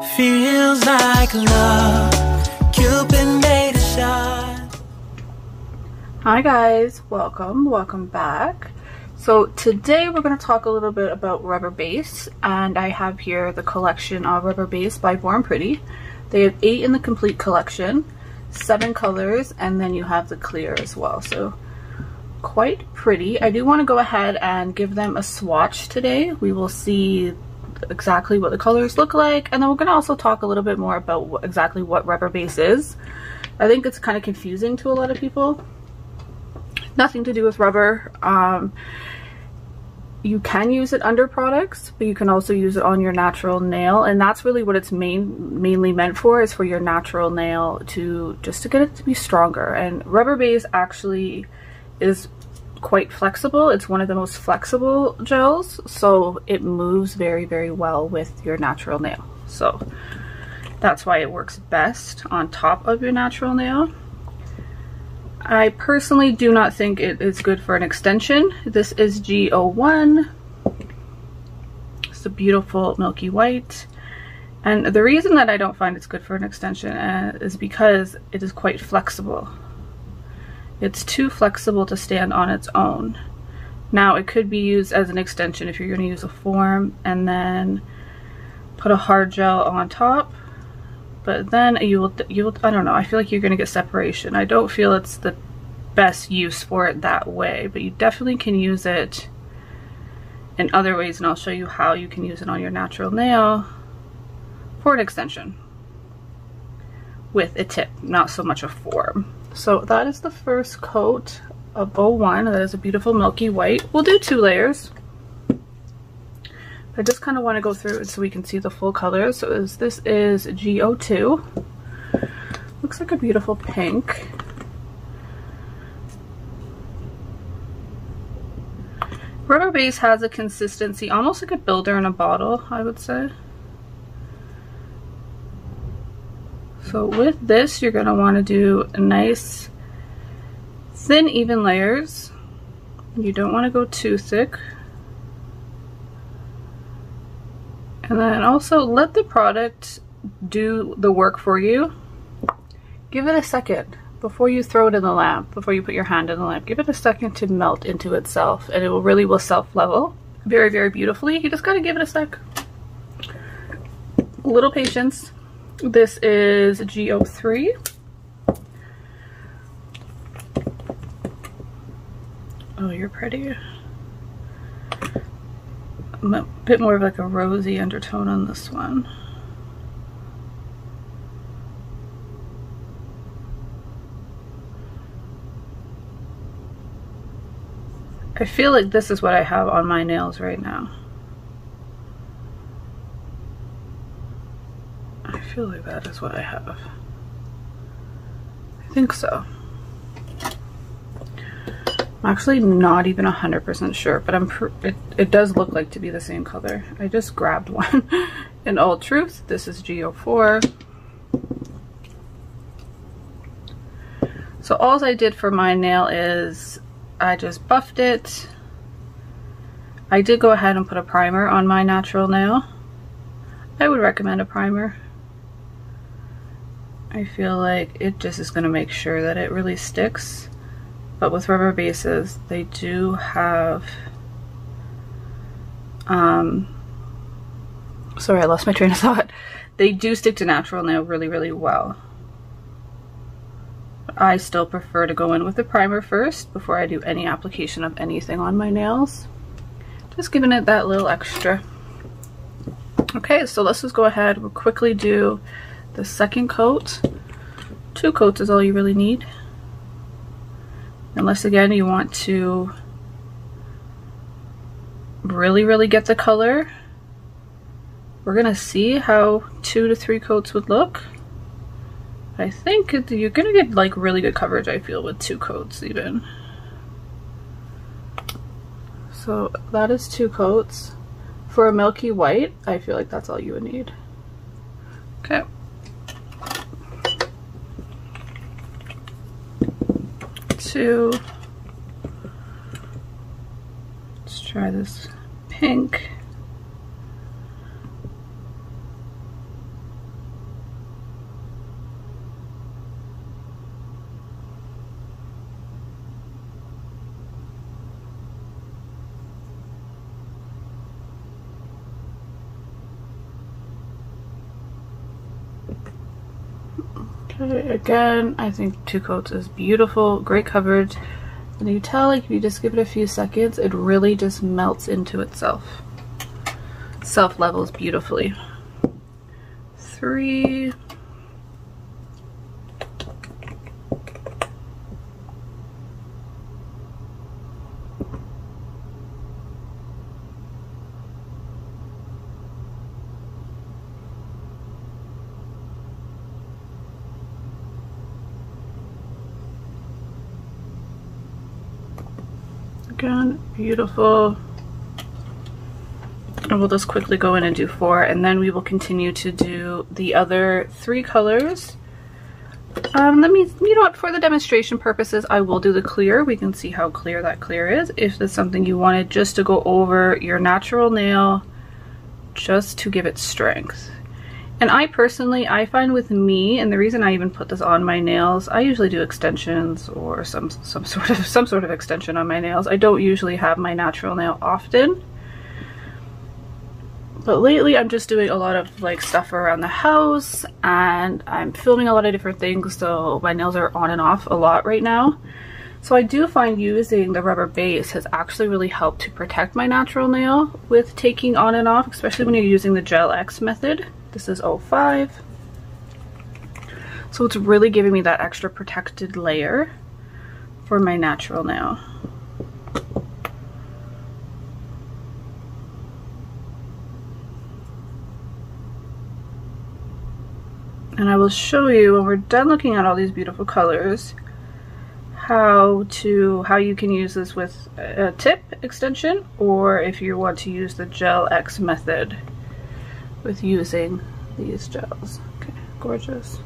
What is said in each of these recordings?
Feels like love, Cupid made a shot. Hi guys, welcome, welcome back. So today we're going to talk a little bit about Rubber Base and I have here the collection of Rubber Base by Born Pretty. They have eight in the complete collection, seven colors, and then you have the clear as well. So quite pretty. I do want to go ahead and give them a swatch today. We will see exactly what the colors look like and then we're going to also talk a little bit more about exactly what rubber base is. I think it's kind of confusing to a lot of people. Nothing to do with rubber. Um, you can use it under products, but you can also use it on your natural nail. And that's really what it's main mainly meant for is for your natural nail to just to get it to be stronger. And rubber base actually is quite flexible. It's one of the most flexible gels, so it moves very, very well with your natural nail. So that's why it works best on top of your natural nail. I personally do not think it is good for an extension. This is G01. It's a beautiful milky white. And the reason that I don't find it's good for an extension uh, is because it is quite flexible. It's too flexible to stand on its own. Now it could be used as an extension if you're going to use a form and then put a hard gel on top. But then you will, you will, I don't know, I feel like you're going to get separation. I don't feel it's the best use for it that way, but you definitely can use it in other ways and I'll show you how you can use it on your natural nail for an extension with a tip, not so much a form. So that is the first coat of 01. That is a beautiful milky white. We'll do two layers. I just kind of want to go through it so we can see the full colors. So is, this is G02. Looks like a beautiful pink. Rubber base has a consistency almost like a builder in a bottle, I would say. So with this, you're going to want to do nice, thin, even layers. You don't want to go too thick. And then also let the product do the work for you. Give it a second before you throw it in the lamp, before you put your hand in the lamp. Give it a second to melt into itself and it will really will self-level very, very beautifully. You just got to give it a sec. A little patience. This is G03. Oh, you're pretty. A bit more of like a rosy undertone on this one. I feel like this is what I have on my nails right now. Feel that is what I have. I think so. I'm actually not even 100% sure, but I'm it, it does look like to be the same color. I just grabbed one. In all truth, this is G04. So all I did for my nail is I just buffed it. I did go ahead and put a primer on my natural nail. I would recommend a primer. I feel like it just is going to make sure that it really sticks. But with rubber bases, they do have, um, sorry, I lost my train of thought. They do stick to natural nail really, really well. I still prefer to go in with the primer first before I do any application of anything on my nails. Just giving it that little extra. Okay, so let's just go ahead. We'll quickly do the second coat. Two coats is all you really need. Unless again you want to really, really get the color. We're gonna see how two to three coats would look. I think you're gonna get like really good coverage I feel with two coats even. So that is two coats. For a milky white, I feel like that's all you would need. Okay. Let's try this pink. Okay, again, I think two coats is beautiful, great coverage. And you tell like if you just give it a few seconds, it really just melts into itself. Self levels beautifully. Three. Again, beautiful. And we'll just quickly go in and do four, and then we will continue to do the other three colors. Um, let me, you know what, for the demonstration purposes, I will do the clear. We can see how clear that clear is. If there's something you wanted just to go over your natural nail, just to give it strength. And I personally, I find with me, and the reason I even put this on my nails, I usually do extensions or some some sort of some sort of extension on my nails. I don't usually have my natural nail often. But lately I'm just doing a lot of like stuff around the house and I'm filming a lot of different things so my nails are on and off a lot right now. So I do find using the rubber base has actually really helped to protect my natural nail with taking on and off, especially when you're using the Gel X method. This is 05. So it's really giving me that extra protected layer for my natural nail. And I will show you when we're done looking at all these beautiful colors how to how you can use this with a tip extension or if you want to use the gel X method with using these gels. Okay, gorgeous.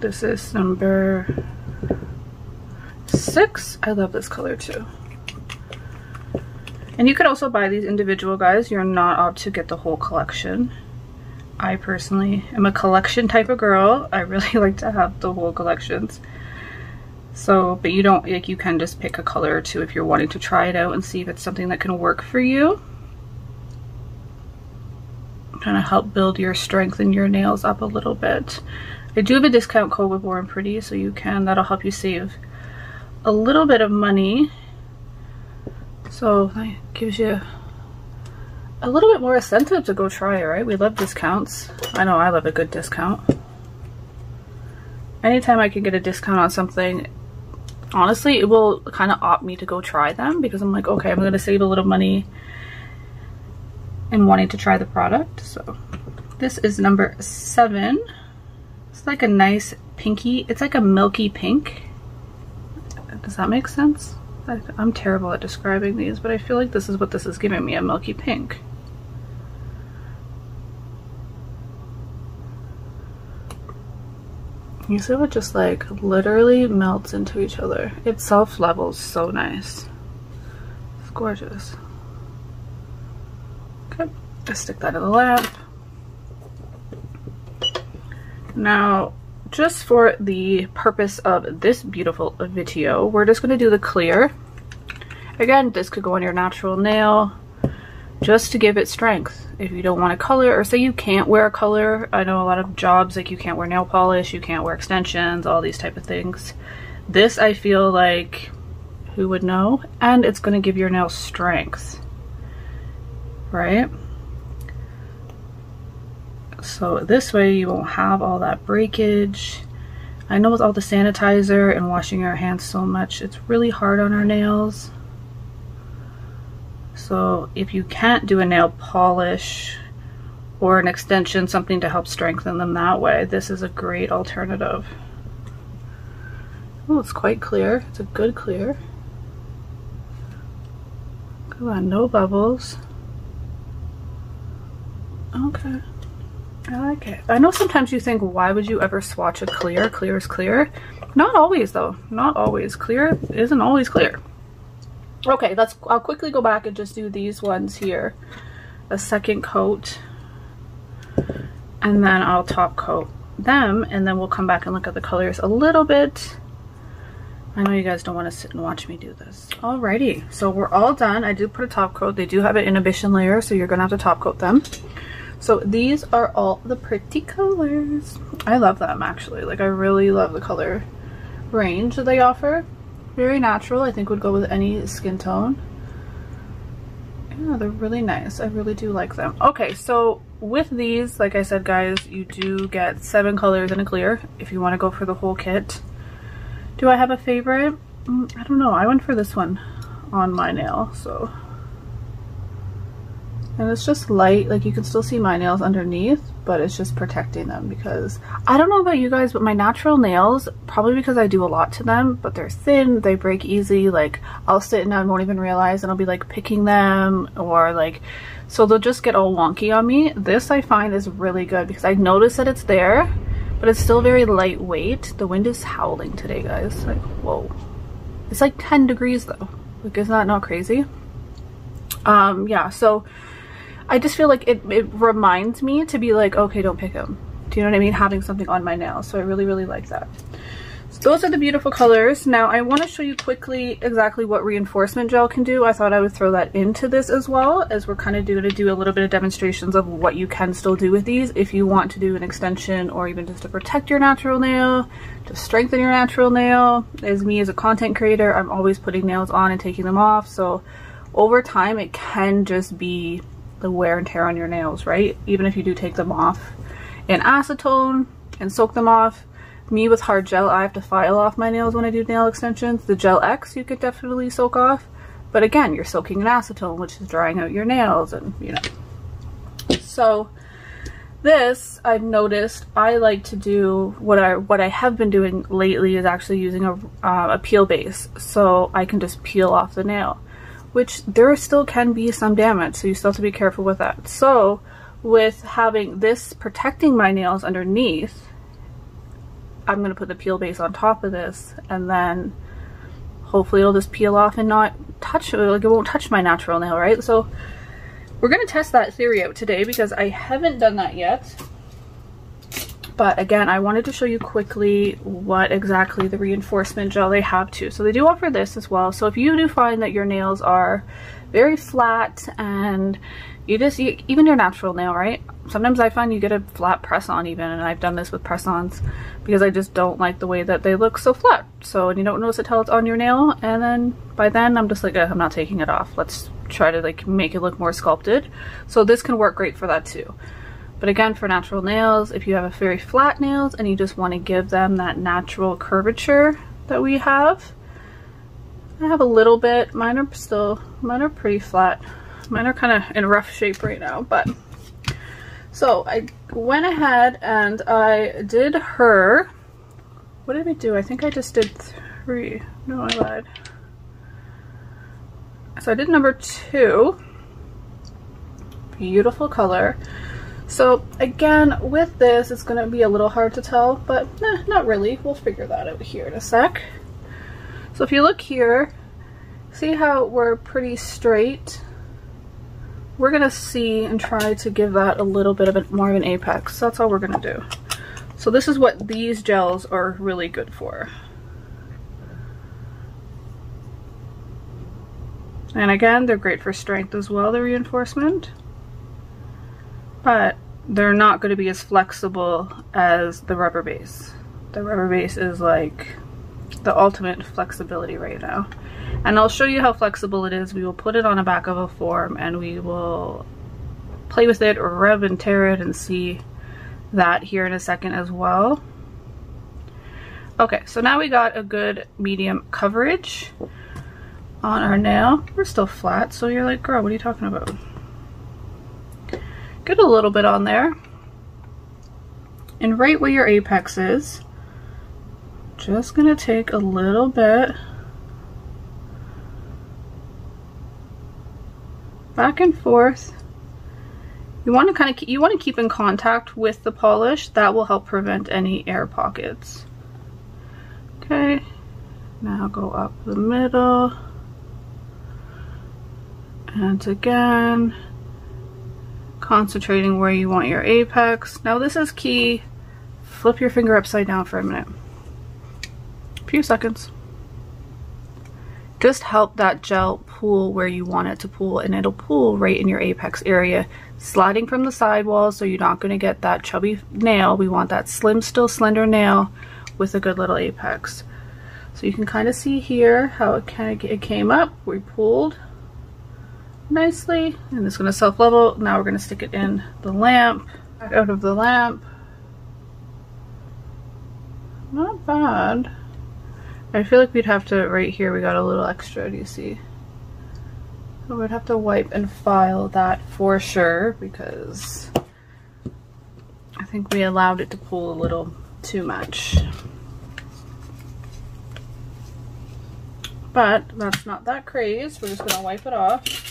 This is number six. I love this color too. And you could also buy these individual guys. You're not out to get the whole collection. I personally am a collection type of girl. I really like to have the whole collections. So, but you don't, like you can just pick a color or two if you're wanting to try it out and see if it's something that can work for you. Kind of help build your strength in your nails up a little bit. I do have a discount code with Born Pretty, so you can, that'll help you save a little bit of money. So that gives you a little bit more incentive to go try it, right? We love discounts. I know I love a good discount. Anytime I can get a discount on something, honestly, it will kind of opt me to go try them because I'm like, okay, I'm going to save a little money and wanting to try the product. So this is number seven. It's like a nice pinky, it's like a milky pink. Does that make sense? I'm terrible at describing these, but I feel like this is what this is giving me, a milky pink. You see how it just like literally melts into each other. It self levels so nice. It's gorgeous. Okay, let's stick that in the lamp. Now, just for the purpose of this beautiful video, we're just going to do the clear. Again, this could go on your natural nail just to give it strength if you don't want to color or say you can't wear a color. I know a lot of jobs like you can't wear nail polish, you can't wear extensions, all these type of things. This I feel like who would know? And it's going to give your nails strength. Right? So this way you won't have all that breakage. I know with all the sanitizer and washing our hands so much, it's really hard on our nails. So if you can't do a nail polish or an extension, something to help strengthen them that way, this is a great alternative. Oh, it's quite clear. It's a good clear. Come on, no bubbles. Okay. I like it. I know sometimes you think, why would you ever swatch a clear? Clear is clear. Not always though. Not always. Clear isn't always clear. Okay, let's, I'll quickly go back and just do these ones here. A second coat. And then I'll top coat them and then we'll come back and look at the colors a little bit. I know you guys don't want to sit and watch me do this. Alrighty, so we're all done. I do put a top coat. They do have an inhibition layer, so you're going to have to top coat them. So these are all the pretty colors. I love them actually. Like I really love the color range that they offer. Very natural. I think would go with any skin tone. Yeah, they're really nice. I really do like them. Okay, so with these, like I said, guys, you do get seven colors in a clear if you want to go for the whole kit. Do I have a favorite? Mm, I don't know. I went for this one on my nail, so and it's just light like you can still see my nails underneath but it's just protecting them because I don't know about you guys but my natural nails probably because I do a lot to them but they're thin they break easy like I'll sit and I won't even realize and I'll be like picking them or like so they'll just get all wonky on me. This I find is really good because I notice that it's there but it's still very lightweight. The wind is howling today guys. Like whoa. It's like 10 degrees though. Like is that not crazy? Um yeah so I just feel like it, it reminds me to be like, okay, don't pick them. Do you know what I mean? Having something on my nails. So I really, really like that. So those are the beautiful colors. Now I want to show you quickly exactly what reinforcement gel can do. I thought I would throw that into this as well as we're kind of going to do a little bit of demonstrations of what you can still do with these if you want to do an extension or even just to protect your natural nail, to strengthen your natural nail. As me as a content creator, I'm always putting nails on and taking them off. So over time it can just be the wear and tear on your nails, right? Even if you do take them off in acetone and soak them off. Me with hard gel, I have to file off my nails when I do nail extensions. The Gel X you could definitely soak off. But again, you're soaking in acetone, which is drying out your nails and, you know. So this, I've noticed, I like to do, what I what I have been doing lately is actually using a, uh, a peel base. So I can just peel off the nail which there still can be some damage, so you still have to be careful with that. So with having this protecting my nails underneath, I'm to put the peel base on top of this and then hopefully it'll just peel off and not touch, like it won't touch my natural nail, right? So we're to test that theory out today because I haven't done that yet. But again, I wanted to show you quickly what exactly the reinforcement gel they have too. So they do offer this as well. So if you do find that your nails are very flat and you just, you, even your natural nail, right? Sometimes I find you get a flat press on even, and I've done this with press-ons because I just don't like the way that they look so flat. So you don't notice it till it's on your nail, and then by then I'm just like, I'm not taking it off. Let's try to like make it look more sculpted. So this can work great for that too. But again, for natural nails, if you have a very flat nails and you just want to give them that natural curvature that we have, I have a little bit. Mine are still, mine are pretty flat. Mine are kind of in rough shape right now, but so I went ahead and I did her, what did I do? I think I just did three. No, I lied. So I did number two. Beautiful color. So again, with this, it's to be a little hard to tell, but eh, not really. We'll figure that out here in a sec. So if you look here, see how we're pretty straight? We're to see and try to give that a little bit of a, more of an apex. So that's all we're to do. So this is what these gels are really good for. And again, they're great for strength as well, the reinforcement but they're not going to be as flexible as the rubber base. The rubber base is like the ultimate flexibility right now. And I'll show you how flexible it is. We will put it on the back of a form and we will play with it rub and tear it and see that here in a second as well. Okay, so now we got a good medium coverage on our nail. We're still flat, so you're like, girl, what are you talking about? Get a little bit on there. And right where your apex is, just gonna take a little bit back and forth. You want to kind of you want to keep in contact with the polish. That will help prevent any air pockets. Okay, now go up the middle. And again, concentrating where you want your apex. Now this is key. Flip your finger upside down for a minute. A few seconds. just help that gel pool where you want it to pool and it'll pool right in your apex area sliding from the sidewall so you're not going to get that chubby nail we want that slim still slender nail with a good little apex so you can kind of see here how it kind of it came up we pulled nicely and it's going to self level now we're going to stick it in the lamp out of the lamp not bad I feel like we'd have to, right here we got a little extra, do you see? So we'd have to wipe and file that for sure because I think we allowed it to pull a little too much. But that's not that crazy. We're just gonna wipe it off.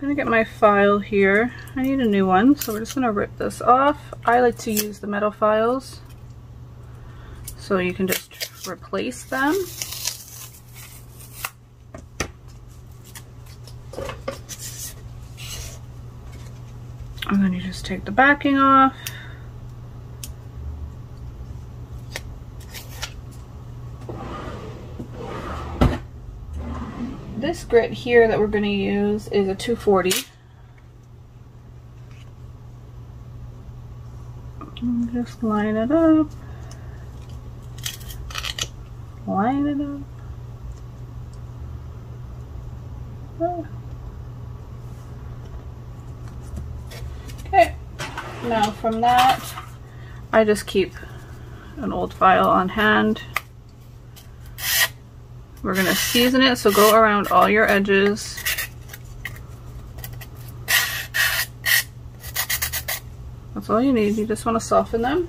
I'm gonna get my file here. I need a new one, so we're just gonna rip this off. I like to use the metal files. So you can just replace them. And then you just take the backing off. This grit here that we're going to use is a 240. just line it up line it up. Okay, now from that, I just keep an old file on hand. We're gonna season it, so go around all your edges. That's all you need, you just wanna soften them.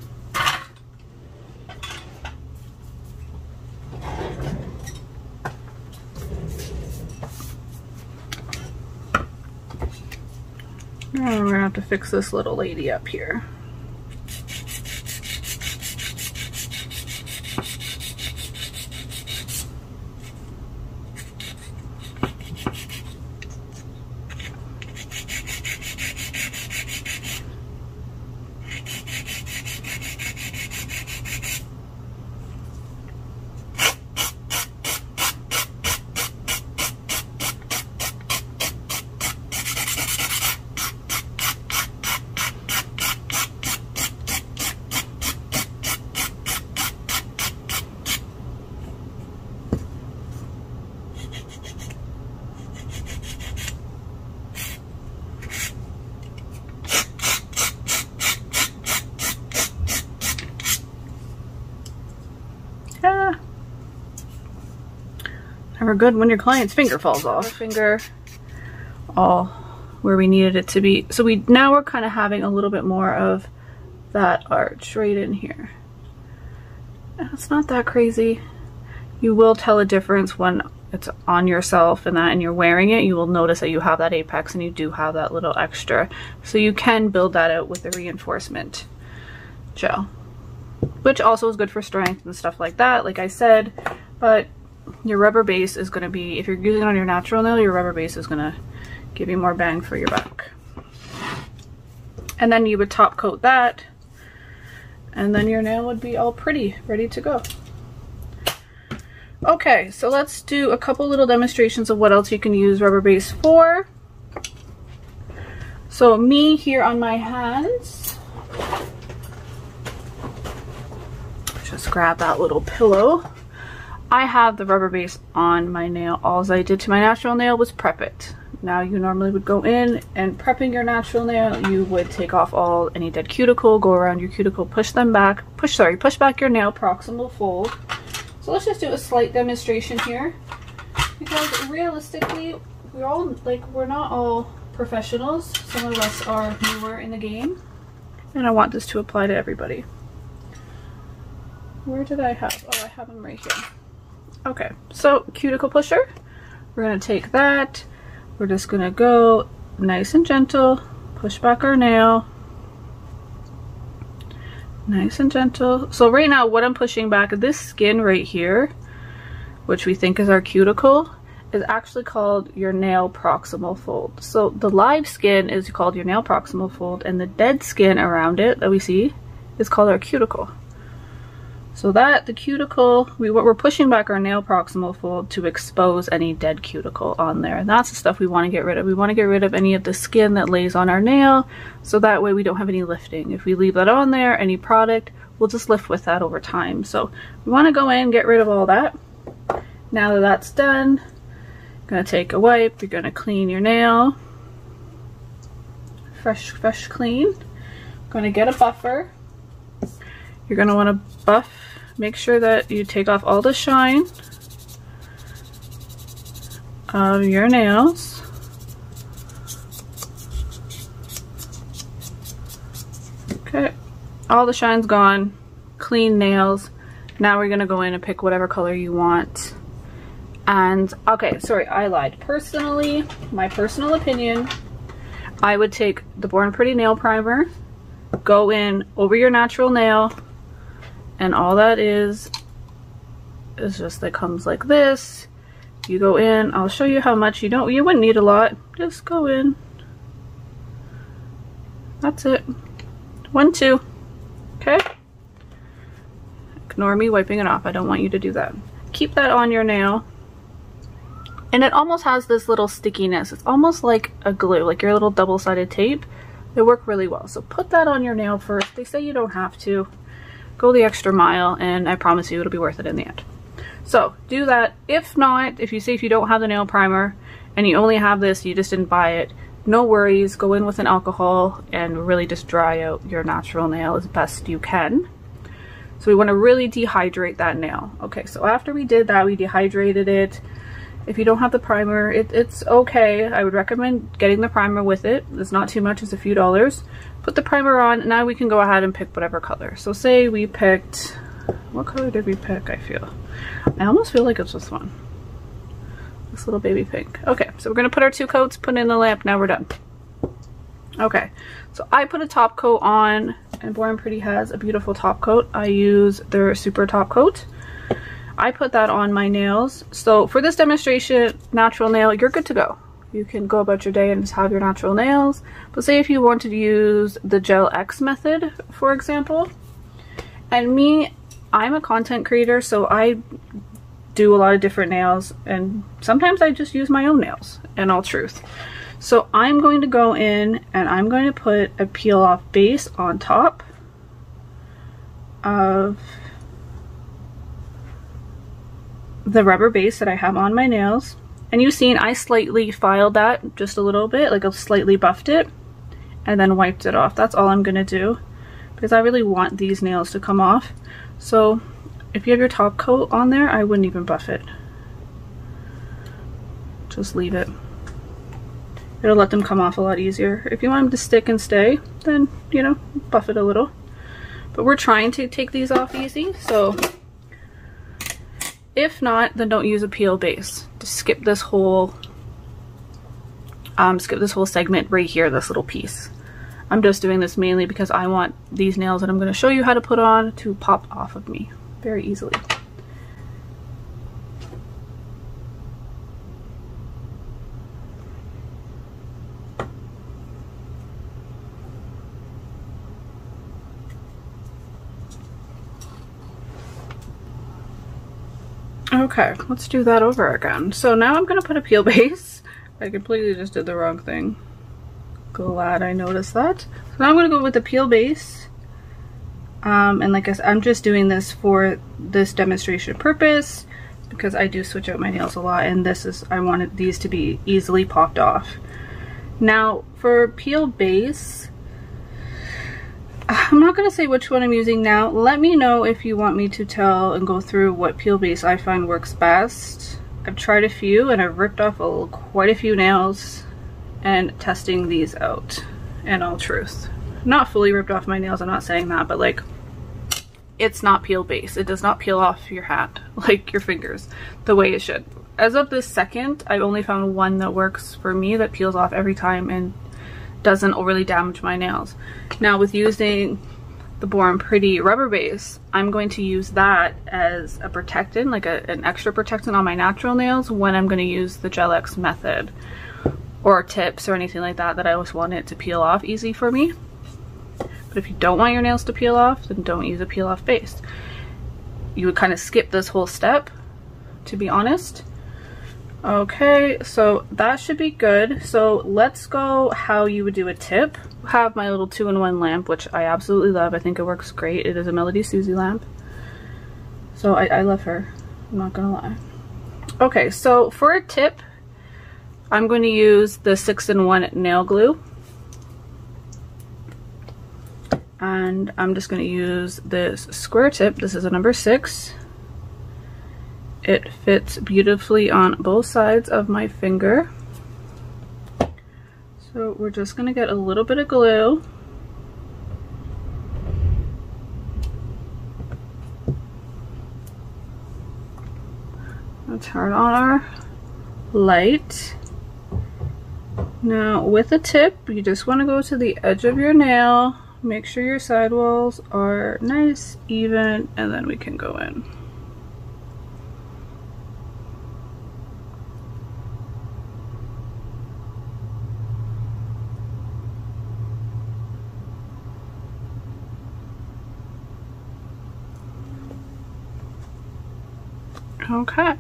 And we're gonna have to fix this little lady up here. Never good when your client's finger falls off. Finger all where we needed it to be. So we now we're kind of having a little bit more of that arch right in here. It's not that crazy. You will tell a difference when it's on yourself and that and you're wearing it, you will notice that you have that apex and you do have that little extra. So you can build that out with the reinforcement gel, which also is good for strength and stuff like that, like I said, but your rubber base is going to be, if you're using it on your natural nail, your rubber base is going to give you more bang for your buck. And then you would top coat that and then your nail would be all pretty, ready to go. Okay, so let's do a couple little demonstrations of what else you can use rubber base for. So me here on my hands, just grab that little pillow. I have the rubber base on my nail. All I did to my natural nail was prep it. Now you normally would go in and prepping your natural nail, you would take off all any dead cuticle, go around your cuticle, push them back, push, sorry, push back your nail proximal fold. So let's just do a slight demonstration here because realistically, we're all, like, we're not all professionals. Some of us are newer in the game and I want this to apply to everybody. Where did I have? Oh, I have them right here. Okay, so cuticle pusher. We're gonna take that. We're just gonna go nice and gentle, push back our nail. Nice and gentle. So right now what I'm pushing back, this skin right here, which we think is our cuticle, is actually called your nail proximal fold. So the live skin is called your nail proximal fold and the dead skin around it that we see is called our cuticle. So that, the cuticle, we, we're pushing back our nail proximal fold to expose any dead cuticle on there. And that's the stuff we want to get rid of. We want to get rid of any of the skin that lays on our nail, so that way we don't have any lifting. If we leave that on there, any product, we'll just lift with that over time. So we want to go in, get rid of all that. Now that that's done, I'm going to take a wipe, you're going to clean your nail. Fresh, fresh clean. Going to get a buffer. You're going to want to buff, make sure that you take off all the shine of your nails. Okay, all the shine's gone. Clean nails. Now we're going to go in and pick whatever color you want. And, okay, sorry, I lied. Personally, my personal opinion, I would take the Born Pretty Nail Primer, go in over your natural nail, and all that is is just that comes like this. You go in I'll show you how much. You don't you wouldn't need a lot. Just go in. That's it. One two. Okay? Ignore me wiping it off. I don't want you to do that. Keep that on your nail. And it almost has this little stickiness. It's almost like a glue like your little double-sided tape. They work really well. So put that on your nail first. They say you don't have to go the extra mile and I promise you it'll be worth it in the end. So do that. If not, if you see if you don't have the nail primer and you only have this, you just didn't buy it, no worries. Go in with an alcohol and really just dry out your natural nail as best you can. So we want to really dehydrate that nail. Okay, so after we did that, we dehydrated it. If you don't have the primer, it, it's okay. I would recommend getting the primer with it. It's not too much, it's a few dollars put the primer on. Now we can go ahead and pick whatever color. So say we picked, what color did we pick, I feel? I almost feel like it's this one. This little baby pink. Okay, so we're gonna put our two coats, put in the lamp, now we're done. Okay, so I put a top coat on and Born Pretty has a beautiful top coat. I use their super top coat. I put that on my nails. So for this demonstration, natural nail, you're good to go you can go about your day and just have your natural nails. But say if you wanted to use the Gel X method, for example, and me, I'm a content creator, so I do a lot of different nails, and sometimes I just use my own nails, in all truth. So I'm going to go in and I'm going to put a peel off base on top of the rubber base that I have on my nails. And you've seen I slightly filed that just a little bit, like I slightly buffed it and then wiped it off. That's all I'm gonna do because I really want these nails to come off. So if you have your top coat on there, I wouldn't even buff it. Just leave it. It'll let them come off a lot easier. If you want them to stick and stay, then, you know, buff it a little. But we're trying to take these off easy, so if not, then don't use a peel base. Just skip this whole, um, skip this whole segment right here, this little piece. I'm just doing this mainly because I want these nails that I'm going to show you how to put on to pop off of me very easily. Okay, let's do that over again. So now I'm gonna put a peel base. I completely just did the wrong thing. Glad I noticed that. So now I'm gonna go with the peel base. Um, and like I said, I'm just doing this for this demonstration purpose because I do switch out my nails a lot and this is, I wanted these to be easily popped off. Now for peel base, I'm not going to say which one I'm using now. Let me know if you want me to tell and go through what peel base I find works best. I've tried a few and I've ripped off a, quite a few nails and testing these out in all truth. Not fully ripped off my nails, I'm not saying that, but like it's not peel base. It does not peel off your hand, like your fingers, the way it should. As of this second, I've only found one that works for me that peels off every time and doesn't overly damage my nails. Now with using the Born Pretty rubber base, I'm going to use that as a protectant, like a, an extra protectant on my natural nails when I'm going to use the Gel X method or tips or anything like that that I always want it to peel off easy for me. But if you don't want your nails to peel off, then don't use a peel off base. you would kind of skip this whole step, to be honest. Okay, so that should be good. So let's go how you would do a tip. Have my little two-in-one lamp, which I absolutely love. I think it works great. It is a Melody Susie lamp. So I, I love her. I'm not gonna lie. Okay, so for a tip, I'm going to use the 6-in-1 nail glue. And I'm just going to use this square tip. This is a number 6. It fits beautifully on both sides of my finger. So we're just going to get a little bit of glue. turn on our light. Now with a tip, you just want to go to the edge of your nail, make sure your sidewalls are nice, even, and then we can go in. Okay.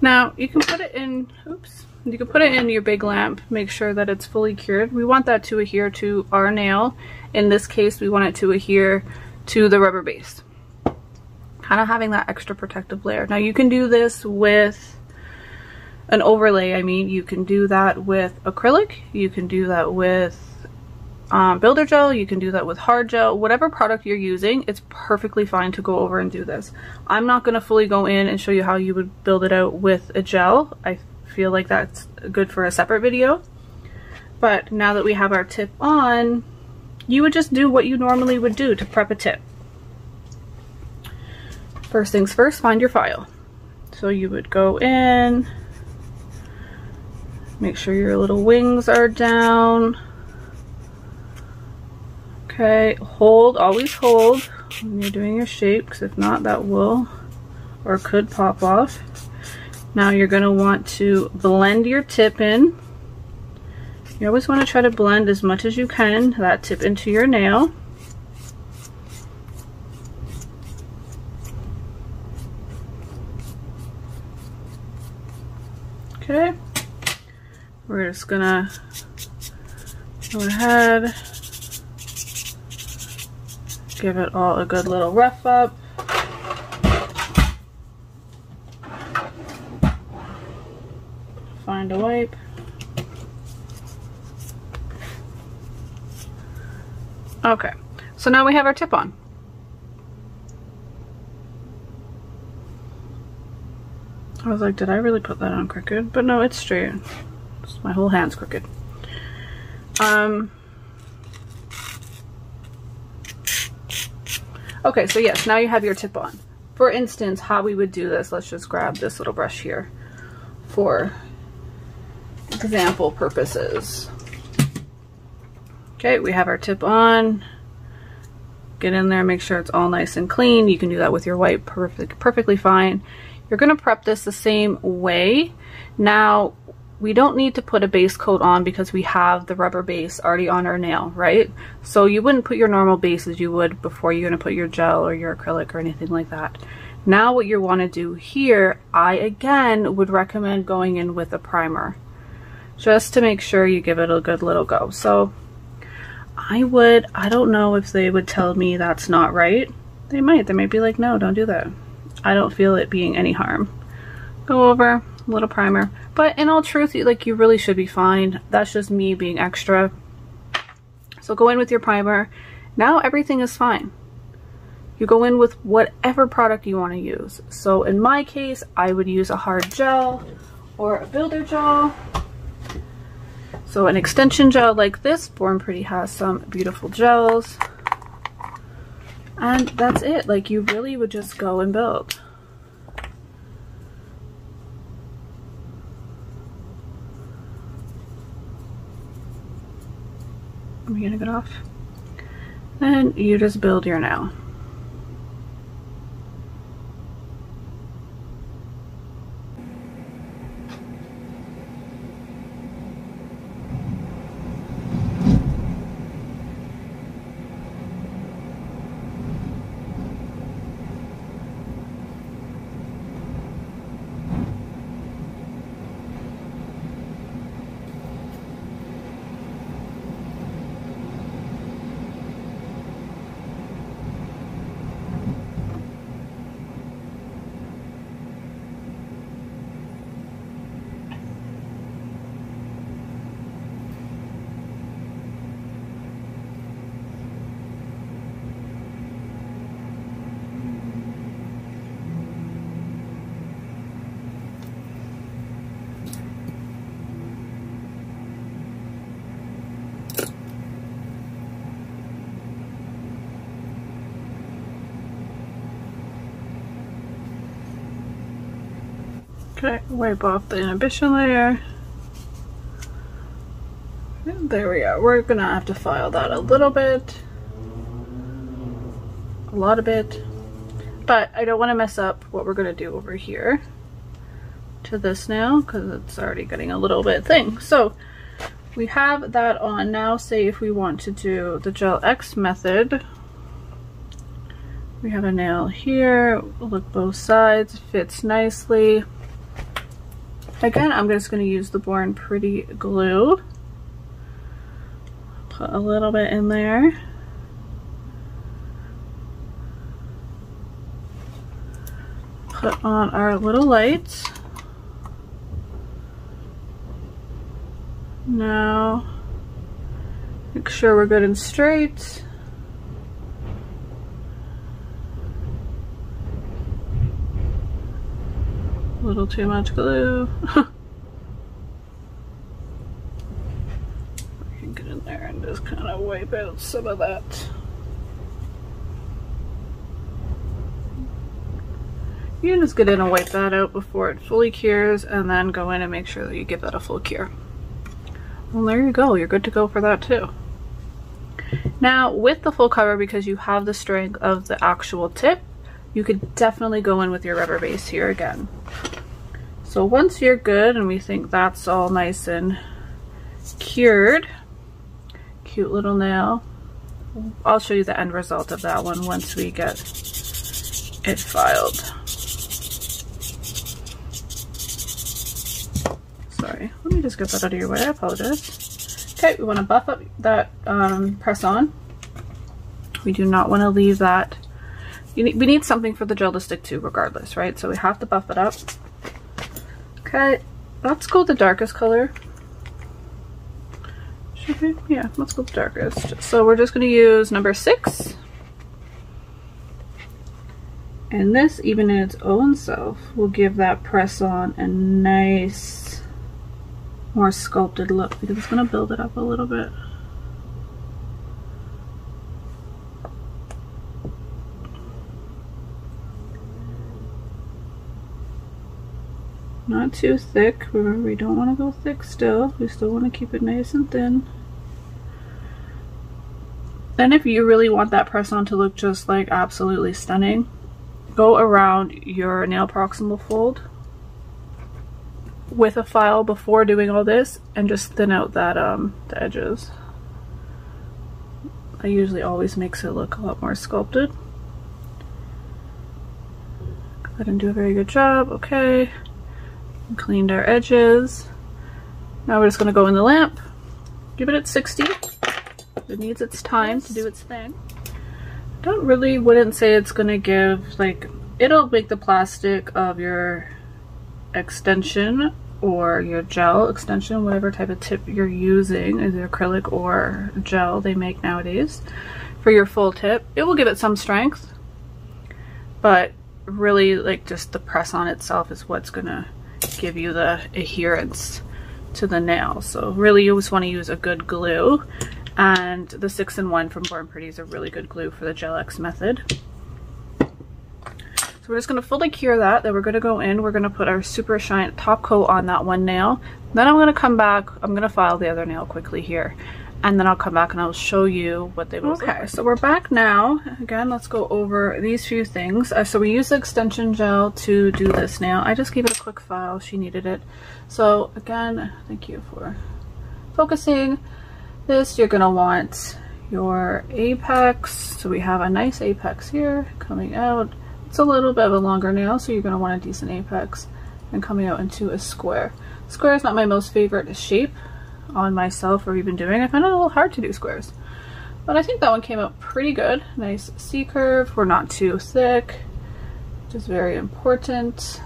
Now you can put it in, oops, you can put it in your big lamp, make sure that it's fully cured. We want that to adhere to our nail. In this case, we want it to adhere to the rubber base. Kind of having that extra protective layer. Now you can do this with an overlay. I mean, you can do that with acrylic. You can do that with um, builder gel, you can do that with hard gel, whatever product you're using, it's perfectly fine to go over and do this. I'm not going to fully go in and show you how you would build it out with a gel. I feel like that's good for a separate video. But now that we have our tip on, you would just do what you normally would do to prep a tip. First things first, find your file. So you would go in, make sure your little wings are down, Okay, hold, always hold when you're doing your shape, because if not, that will or could pop off. Now you're going to want to blend your tip in. You always want to try to blend as much as you can that tip into your nail. Okay, we're just gonna go ahead Give it all a good little rough up. Find a wipe. Okay, so now we have our tip on. I was like, did I really put that on crooked? But no, it's straight. My whole hand's crooked. Um, Okay, so yes, now you have your tip on. For instance, how we would do this, let's just grab this little brush here for example purposes. Okay, we have our tip on. Get in there, make sure it's all nice and clean. You can do that with your white perfect, perfectly fine. You're gonna prep this the same way. Now, we don't need to put a base coat on because we have the rubber base already on our nail, right? So you wouldn't put your normal base as you would before you're going to put your gel or your acrylic or anything like that. Now what you want to do here, I again would recommend going in with a primer just to make sure you give it a good little go. So I would, I don't know if they would tell me that's not right. They might, they might be like, no, don't do that. I don't feel it being any harm. Go over, little primer. But in all truth, you like you really should be fine. That's just me being extra. So go in with your primer. Now everything is fine. You go in with whatever product you want to use. So in my case, I would use a hard gel or a builder gel. So an extension gel like this, Born Pretty has some beautiful gels. And that's it. Like you really would just go and build. I'm gonna get off. And you just build your nail. Wipe off the inhibition layer. There we are. We're gonna have to file that a little bit. A lot of it. But I don't want to mess up what we're gonna do over here to this now because it's already getting a little bit thin. So we have that on now. Say if we want to do the Gel X method, we have a nail here, look both sides, fits nicely. Again, I'm just going to use the Born Pretty glue. Put a little bit in there. Put on our little lights. Now, make sure we're good and straight. A little too much glue. I can get in there and just kind of wipe out some of that. You can just get in and wipe that out before it fully cures and then go in and make sure that you give that a full cure. Well, there you go. You're good to go for that too. Now, with the full cover, because you have the strength of the actual tip, you could definitely go in with your rubber base here again. So once you're good and we think that's all nice and cured, cute little nail, I'll show you the end result of that one once we get it filed. Sorry, let me just get that out of your way, I apologize. Okay, we want to buff up that um, press on. We do not want to leave that We need something for the gel to stick to regardless, right? So we have to buff it up. Okay, let's go the darkest color. Yeah, let's go the darkest. So we're just going to use number six. And this, even in its own self, will give that press on a nice, more sculpted look because it's going to build it up a little bit. Not too thick. Remember, we don't want to go thick still. We still want to keep it nice and thin. Then if you really want that press-on to look just like absolutely stunning, go around your nail proximal fold with a file before doing all this and just thin out that um the edges. That usually always makes it look a lot more sculpted. Ahead and do a very good job. Okay cleaned our edges. Now we're just going to go in the lamp, give it at 60. It needs its time to do its thing. I don't really, wouldn't say it's going to give, like, it'll make the plastic of your extension or your gel extension, whatever type of tip you're using, either acrylic or gel they make nowadays, for your full tip. It will give it some strength, but really like just the press on itself is what's gonna give you the adherence to the nail. So really you always want to use a good glue and the 6-in-1 from Born Pretty is a really good glue for the Gel X method. So we're just going to fully cure that. Then we're going to go in. We're going to put our super shine top coat on that one nail. Then I'm going to come back. I'm going to file the other nail quickly here and then I'll come back and I'll show you what they look okay, like. so we're back now. Again, let's go over these few things. Uh, so we use the extension gel to do this nail. I just gave it a quick file. She needed it. So again, thank you for focusing. This, you're going to want your apex. So we have a nice apex here coming out. It's a little bit of a longer nail, so you're going to want a decent apex and coming out into a square. Square is not my most favorite shape on myself or even doing. I find it a little hard to do squares. But I think that one came out pretty good. Nice C-curve. We're not too thick, which is very important.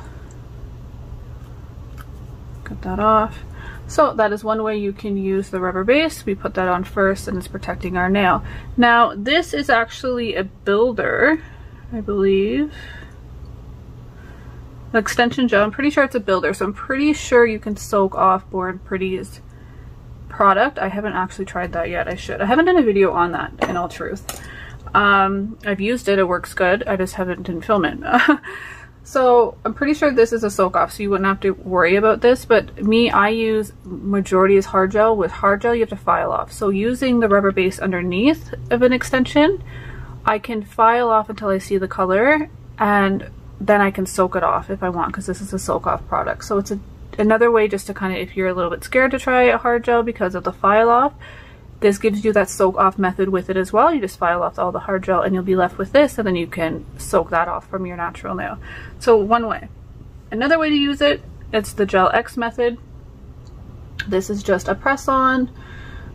Cut that off. So that is one way you can use the rubber base. We put that on first and it's protecting our nail. Now this is actually a builder, I believe. An extension gel, I'm pretty sure it's a builder, so I'm pretty sure you can soak off Born Pretty's product. I haven't actually tried that yet. I should. I haven't done a video on that, in all truth. Um, I've used it. It works good. I just haven't didn't film it. So I'm pretty sure this is a soak off, so you wouldn't have to worry about this. But me, I use majority is hard gel. With hard gel, you have to file off. So using the rubber base underneath of an extension, I can file off until I see the color and then I can soak it off if I want because this is a soak off product. So it's a, another way just to kind of, if you're a little bit scared to try a hard gel because of the file off, this gives you that soak off method with it as well. You just file off all the hard gel and you'll be left with this and then you can soak that off from your natural nail. So one way. Another way to use it, it's the Gel X method. This is just a press on.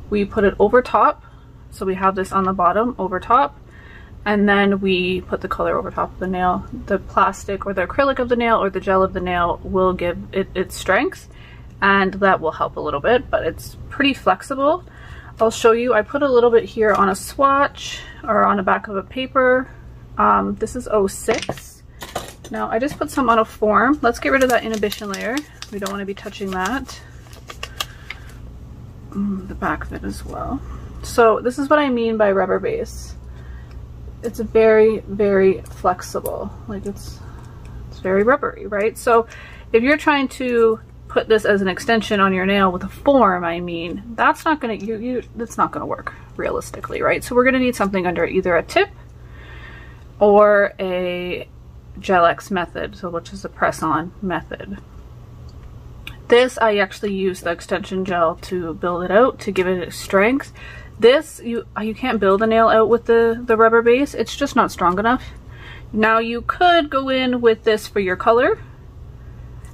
We put it over top. So we have this on the bottom over top and then we put the color over top of the nail. The plastic or the acrylic of the nail or the gel of the nail will give it its strength and that will help a little bit, but it's pretty flexible. I'll show you, I put a little bit here on a swatch or on the back of a paper. Um, this is 06. Now I just put some on a form. Let's get rid of that inhibition layer. We don't want to be touching that. Mm, the back of it as well. So this is what I mean by rubber base it's very, very flexible. Like it's, it's very rubbery, right? So if you're trying to put this as an extension on your nail with a form, I mean, that's not gonna, you, you, that's not gonna work realistically, right? So we're gonna need something under either a tip or a Gel X method, so which is a press-on method. This, I actually use the extension gel to build it out, to give it strength. This, you uh, you can't build a nail out with the, the rubber base. It's just not strong enough. Now you could go in with this for your color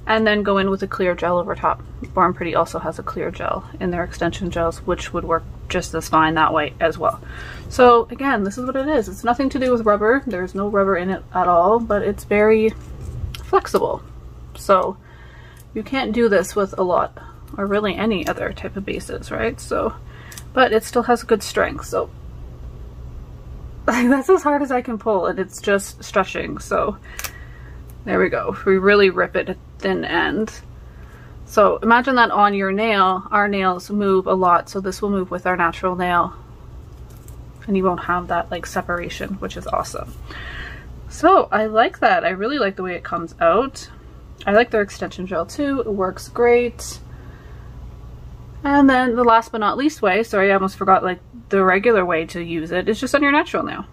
and then go in with a clear gel over top. Born Pretty also has a clear gel in their extension gels, which would work just as fine that way as well. So again, this is what it is. It's nothing to do with rubber. There's no rubber in it at all, but it's very flexible. So you can't do this with a lot or really any other type of bases, right? So but it still has good strength, so that's as hard as I can pull and it's just stretching, so there we go. We really rip it at thin end. So imagine that on your nail, our nails move a lot, so this will move with our natural nail and you won't have that like separation, which is awesome. So I like that. I really like the way it comes out. I like their extension gel too. It works great. And then the last but not least way, sorry I almost forgot like the regular way to use it, is just on your natural nail.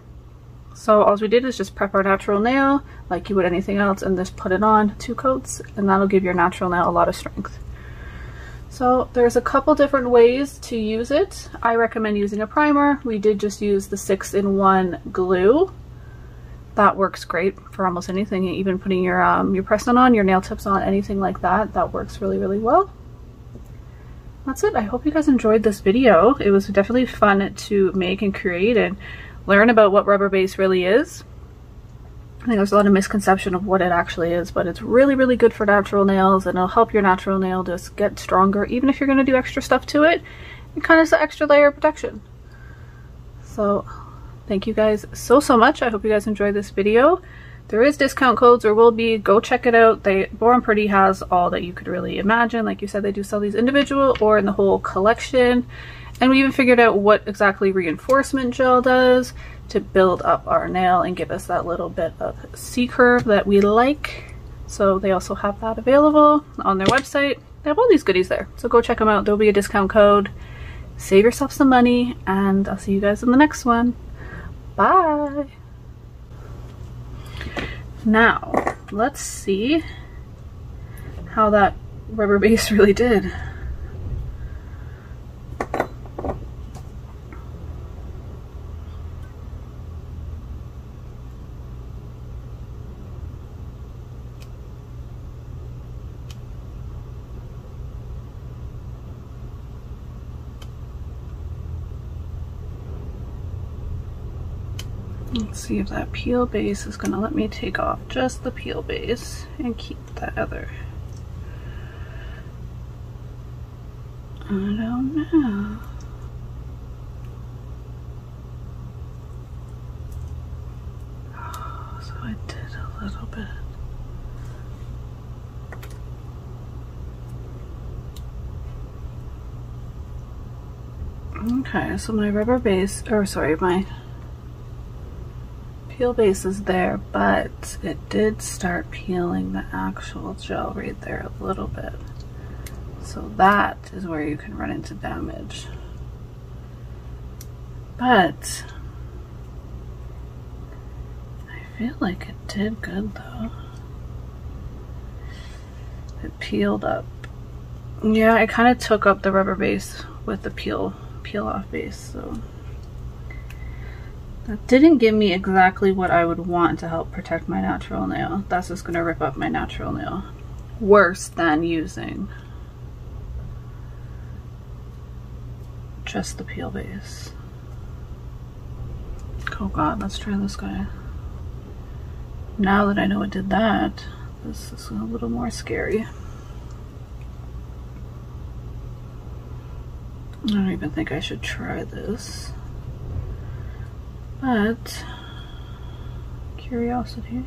So all we did is just prep our natural nail like you would anything else and just put it on two coats and that'll give your natural nail a lot of strength. So there's a couple different ways to use it. I recommend using a primer. We did just use the 6-in-1 glue. That works great for almost anything, even putting your, um, your press-on on, your nail tips on, anything like that. That works really, really well that's it. I hope you guys enjoyed this video. It was definitely fun to make and create and learn about what rubber base really is. I think there's a lot of misconception of what it actually is, but it's really, really good for natural nails and it'll help your natural nail just get stronger, even if you're going to do extra stuff to it. It kind of is an extra layer of protection. So thank you guys so, so much. I hope you guys enjoyed this video. There is discount codes or will be. Go check it out. They Born Pretty has all that you could really imagine. Like you said, they do sell these individual or in the whole collection. And we even figured out what exactly reinforcement gel does to build up our nail and give us that little bit of C-curve that we like. So they also have that available on their website. They have all these goodies there. So go check them out. There'll be a discount code. Save yourself some money and I'll see you guys in the next one. Bye! Now, let's see how that rubber base really did. Let's see if that peel base is gonna let me take off just the peel base and keep the other. I don't know. So I did a little bit. Okay, so my rubber base, or sorry, my peel base is there, but it did start peeling the actual gel right there a little bit. So that is where you can run into damage. But I feel like it did good though. It peeled up. Yeah, I kind of took up the rubber base with the peel peel off base, so that didn't give me exactly what I would want to help protect my natural nail. That's just gonna rip up my natural nail. Worse than using just the peel base. Oh god, let's try this guy. Now that I know it did that, this is a little more scary. I don't even think I should try this. But, curiosity.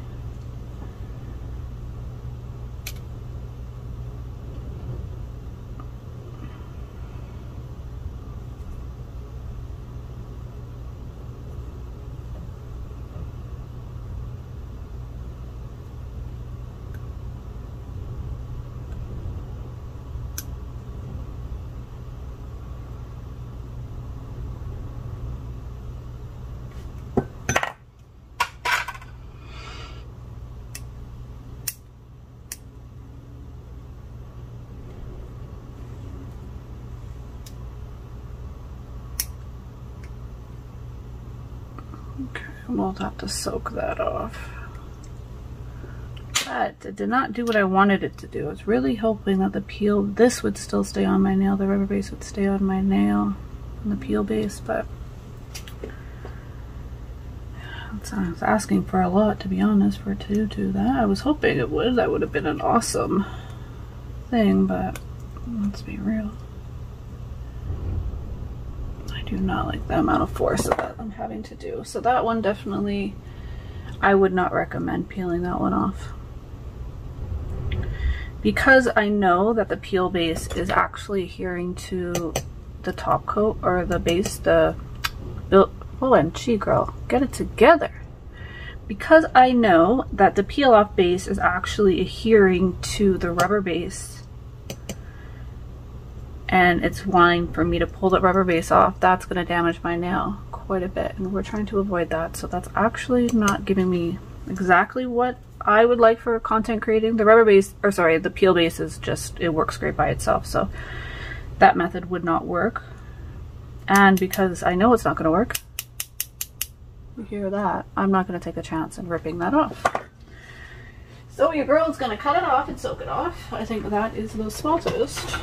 Okay, we'll have to soak that off. But it did not do what I wanted it to do. I was really hoping that the peel, this would still stay on my nail, the rubber base would stay on my nail, and the peel base, but I was asking for a lot, to be honest, for it to do that. I was hoping it would. That would have been an awesome thing, but let's be real do not like the amount of force that I'm having to do. So that one definitely, I would not recommend peeling that one off. Because I know that the peel base is actually adhering to the top coat or the base, the, oh and gee girl, get it together. Because I know that the peel off base is actually adhering to the rubber base and it's wanting for me to pull the rubber base off, that's going to damage my nail quite a bit. And we're trying to avoid that. So that's actually not giving me exactly what I would like for content creating. The rubber base, or sorry, the peel base is just, it works great by itself. So that method would not work. And because I know it's not going to work, you hear that, I'm not going to take a chance in ripping that off. So your girl is going to cut it off and soak it off. I think that is the smartest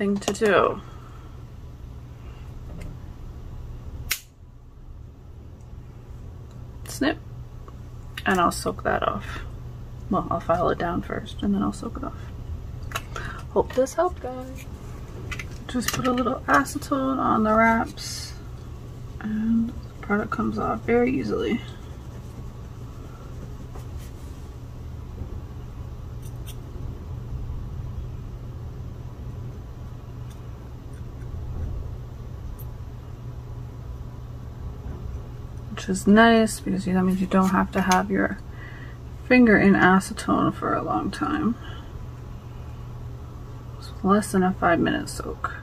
thing to do. Snip. And I'll soak that off. Well, I'll file it down first and then I'll soak it off. Hope this helped, guys. Just put a little acetone on the wraps and the product comes off very easily. Which is nice because that means you don't have to have your finger in acetone for a long time. It's less than a five minute soak.